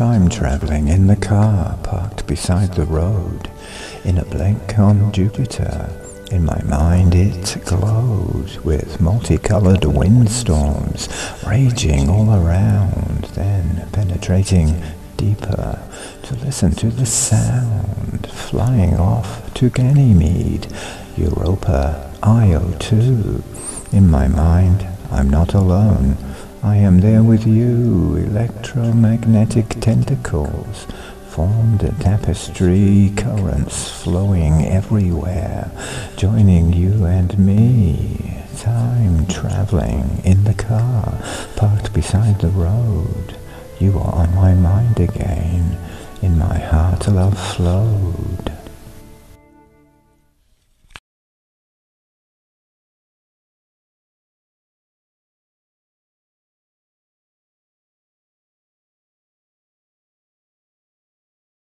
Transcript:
Time traveling in the car parked beside the road. In a blank on Jupiter. In my mind it glowed with multicolored windstorms raging all around, then penetrating deeper to listen to the sound flying off to Ganymede, Europa, Io too. In my mind, I'm not alone. I am there with you, electromagnetic tentacles formed a tapestry, currents flowing everywhere, joining you and me. Time traveling in the car, parked beside the road. You are on my mind again, in my heart love flowed.